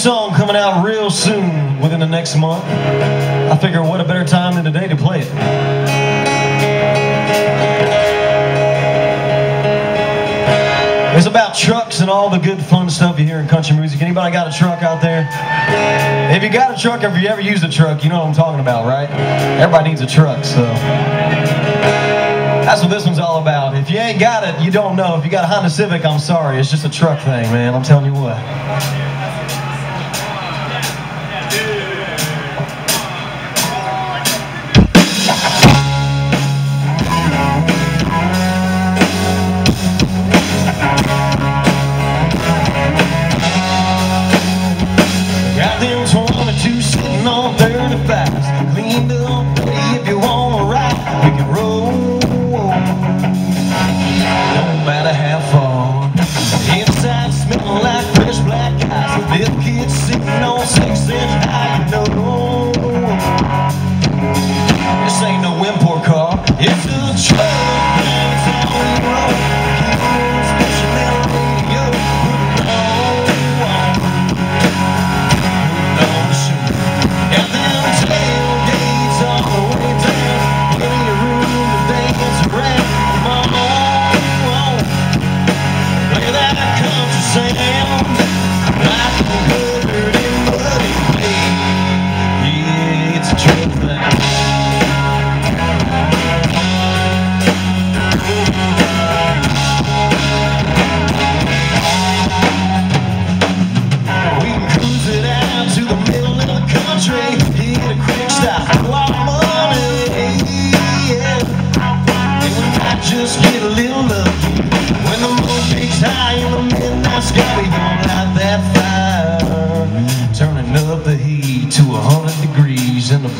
song coming out real soon, within the next month. I figure what a better time than today to play it. It's about trucks and all the good fun stuff you hear in country music. Anybody got a truck out there? If you got a truck, if you ever used a truck, you know what I'm talking about, right? Everybody needs a truck, so. That's what this one's all about. If you ain't got it, you don't know. If you got a Honda Civic, I'm sorry. It's just a truck thing, man. I'm telling you what. If the truth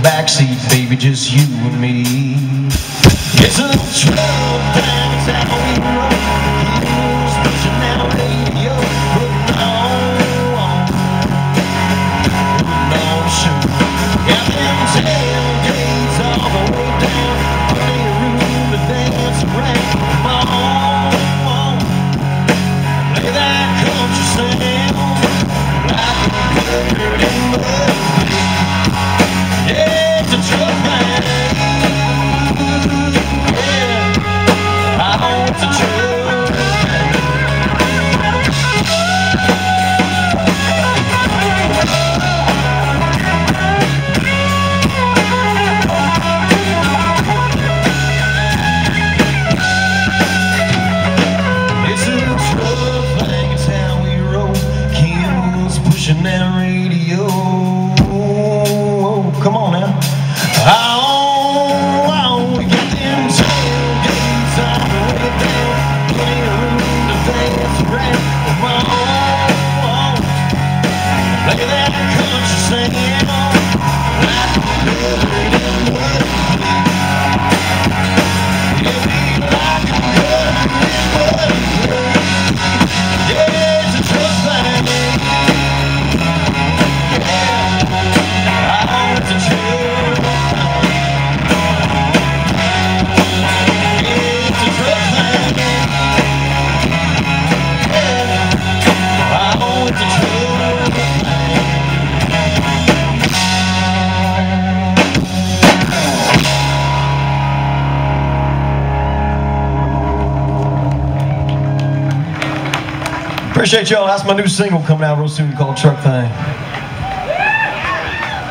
backseat, baby, just you and me. It's a trouble, it's to change. Appreciate y'all. That's my new single coming out real soon called Truck Thang.